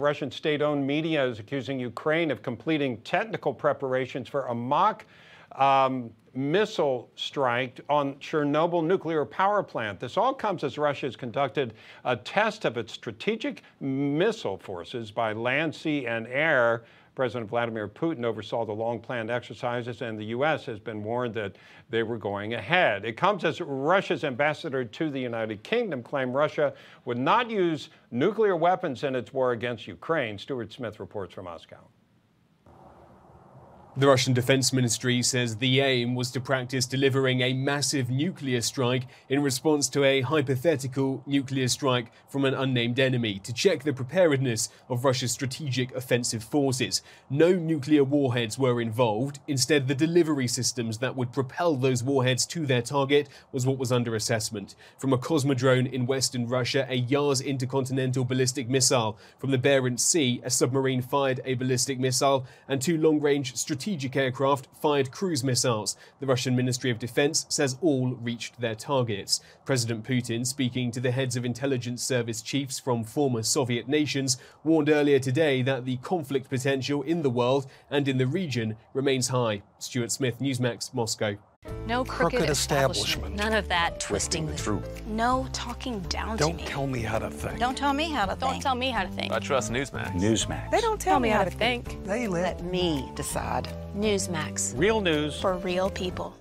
Russian state owned media is accusing Ukraine of completing technical preparations for a mock um, missile strike on Chernobyl nuclear power plant. This all comes as Russia has conducted a test of its strategic missile forces by land, sea, and air. President Vladimir Putin oversaw the long planned exercises, and the U.S. has been warned that they were going ahead. It comes as Russia's ambassador to the United Kingdom claimed Russia would not use nuclear weapons in its war against Ukraine. Stuart Smith reports from Moscow. The Russian Defense Ministry says the aim was to practice delivering a massive nuclear strike in response to a hypothetical nuclear strike from an unnamed enemy to check the preparedness of Russia's strategic offensive forces. No nuclear warheads were involved. Instead, the delivery systems that would propel those warheads to their target was what was under assessment. From a Cosmodrome in western Russia, a Yars intercontinental ballistic missile. From the Barents Sea, a submarine fired a ballistic missile, and two long range strategic strategic aircraft fired cruise missiles. The Russian Ministry of Defense says all reached their targets. President Putin, speaking to the heads of intelligence service chiefs from former Soviet nations, warned earlier today that the conflict potential in the world and in the region remains high. Stuart Smith, Newsmax, Moscow. No crooked, crooked establishment. None of that twisting, the truth. No talking down don't to me. Don't tell me how to think. Don't tell me how to think. Don't tell me how to think. I trust Newsmax. Newsmax. They don't tell, tell me how, how to think. think. They let me decide. Newsmax. Real news for real people.